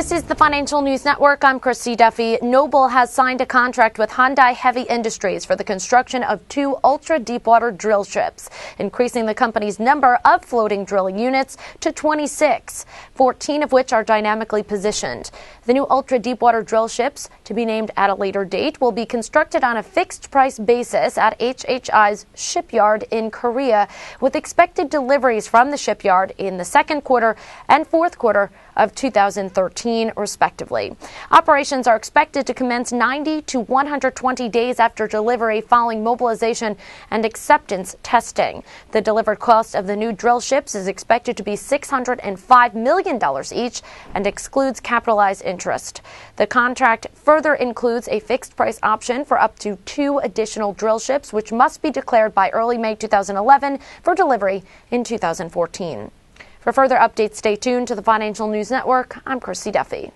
This is the Financial News Network. I'm Christy Duffy. Noble has signed a contract with Hyundai Heavy Industries for the construction of two ultra deepwater drill ships, increasing the company's number of floating drilling units to 26, 14 of which are dynamically positioned. The new ultra deepwater drill ships, to be named at a later date, will be constructed on a fixed price basis at HHI's shipyard in Korea, with expected deliveries from the shipyard in the second quarter and fourth quarter of 2013, respectively. Operations are expected to commence 90 to 120 days after delivery following mobilization and acceptance testing. The delivered cost of the new drill ships is expected to be $605 million each and excludes capitalized interest. The contract further includes a fixed price option for up to two additional drill ships, which must be declared by early May 2011 for delivery in 2014. For further updates, stay tuned to the Financial News Network. I'm Christy Duffy.